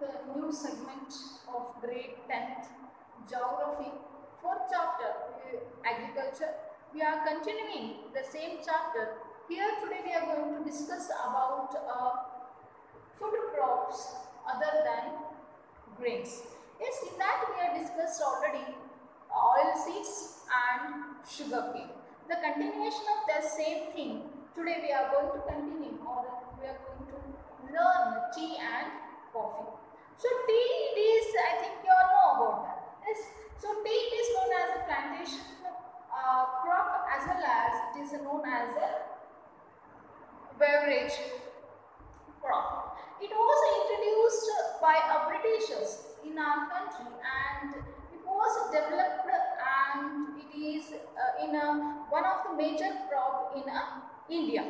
the new segment of grade 10th geography, fourth chapter uh, agriculture. We are continuing the same chapter. Here today we are going to discuss about uh, food crops other than grains. Yes, in that we have discussed already oil seeds and sugarcane. The continuation of the same thing. Today we are going to continue or we are going to learn tea and coffee. So tea is, I think you all know about that. Yes. So tea is known as a plantation uh, crop as well as it is known as a beverage crop. It was introduced by a Britishers in our country and it was developed and it is uh, in a, one of the major crop in uh, India.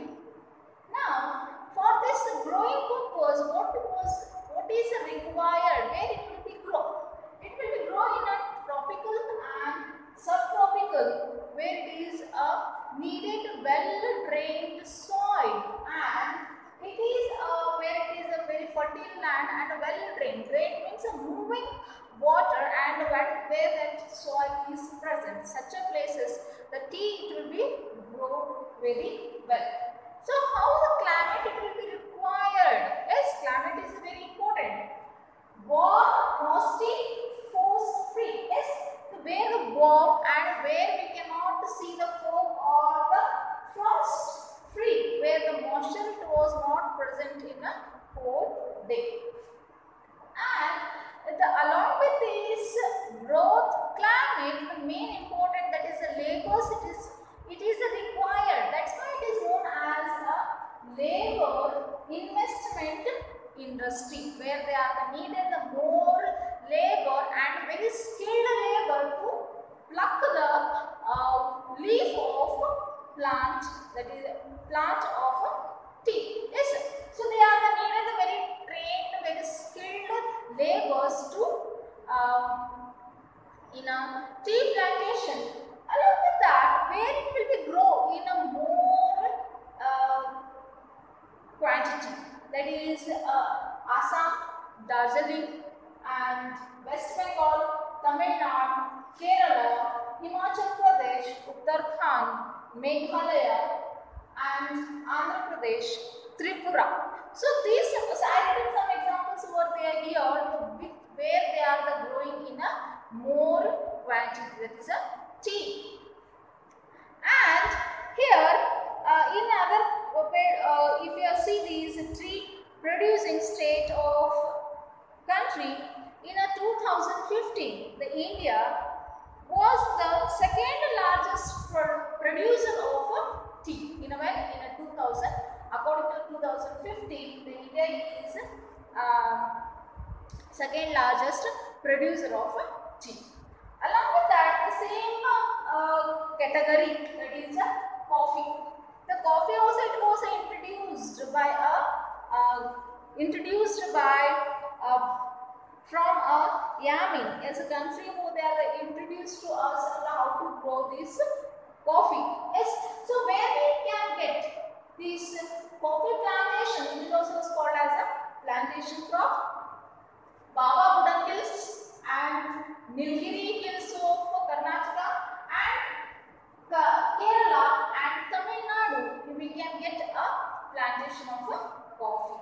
Now, for this growing purpose, what was what is required? Where it will be grow? It will be grow in a tropical and subtropical, where it is a needed well-drained soil, and it is uh, where it is a very land and a well-drained. Drain means a moving water and where, where that soil is present. Such a places, the tea it will be grow very well. So how the climate it will be required? Yes, climate is very important. Warm, frosty, force free. Yes, so where the warm and where we cannot see the fog or the frost free, where the moisture it was not present in a whole day. And the, along with this growth climate, the main important that is the labors it is it is required. That's why it is known as a labor investment industry are needed the more labor and very skilled labor to pluck the uh, leaf of plant that is plant of tea. Yes, so they are the needed the very trained, very skilled laborers to um, in a tea plantation. Along with that where it will be grow in a more uh, quantity. That is uh, Assam, Darjeeling and West Bengal, Tamil Nadu, Kerala, Himachal Pradesh, Uttarakhand, Meghalaya and Andhra Pradesh, Tripura. So these, I written some examples over there here where they are the growing in a more quantity that is a tea. And here uh, in other uh, if you see these tea producing state of country in a 2015 the India was the second largest pro producer of tea. In a in a 2000 according to 2015 the India is uh, second largest producer of tea. Along with that the same uh, category that is uh, coffee. The coffee also it was introduced by a uh, introduced by from a Yemen as a country who they are introduced to us how to grow this coffee. Yes, so where we can get this coffee plantation, it also is called as a plantation crop. Baba Budan Hills and Nilgiri Hills of Karnataka and Kerala and Tamil Nadu, we can get a plantation of coffee.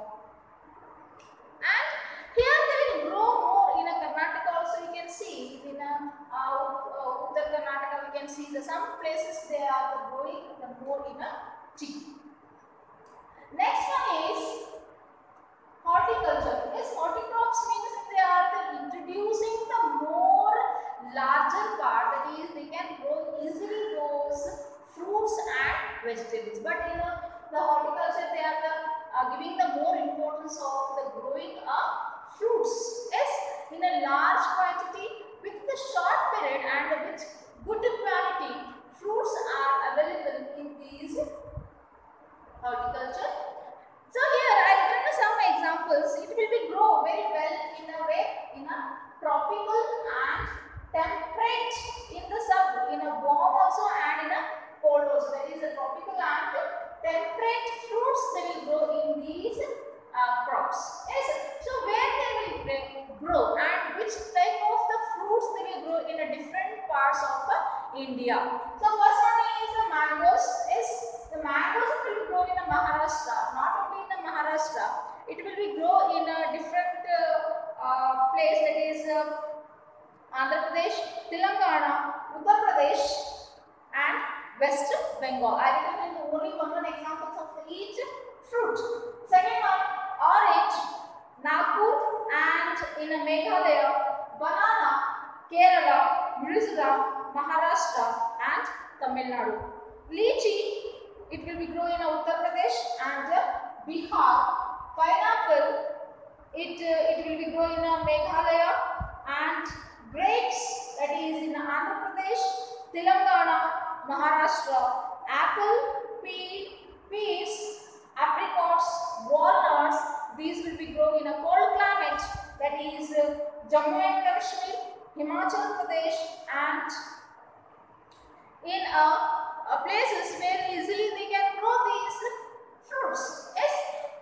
And here they will grow more in a Karnataka also you can see in a uh, Uttar Karnataka we can see the some places they are growing the more in a tea. Next one is horticulture. Yes, horticrops means they are the introducing the more larger part that is they can grow easily those fruits and vegetables. But in a, the horticulture they are the, uh, giving the more importance of the growing of fruits. Yes, in a large quantity with the short period and with good fruits are available in these horticulture. So here I will give some examples. It will be grow very well in a way in a tropical and temperate in the sub in a warm also and in a cold also. There is a tropical and temperate fruits they will grow in these uh, crops. Yes. So where they will grow and which type of the fruits they will grow in a different parts of uh, India. It will be grow in a different uh, uh, place that is uh, Andhra Pradesh, Telangana, Uttar Pradesh and West Bengal. I will give you only one one examples of each fruit. Second one, orange, Nagpur and in a Meghalaya, banana, Kerala, Mizoram, Maharashtra and Tamil Nadu. Lychee, it will be grown in Uttar Pradesh and uh, Bihar. Pineapple, it, uh, it will be grown in uh, Meghalaya and grapes, that is in Andhra Pradesh, Telangana, Maharashtra. Apple, pea, peas, apricots, walnuts, these will be grown in a cold climate, that is Jammu and Kashmir, Himachal Pradesh and in uh, places where easily they can grow these fruits. Yes,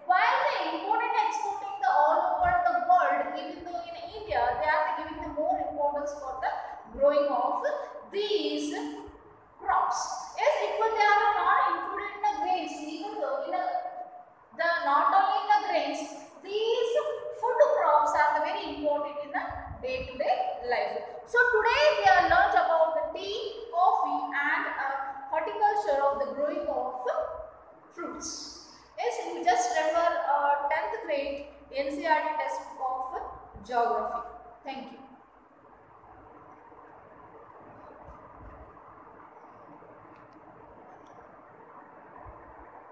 while they importing and exporting the all over the world, even though in India they are giving the more importance for the growing of these crops. Yes, it they are not included in the grains, even though in a, the not only in the grains, these food crops are the very important in the day-to-day life. So today we are learned about the tea, coffee and uh, horticulture of the growing of fruits. Yes, you just refer uh, 10th grade NCERT textbook of geography. Thank you.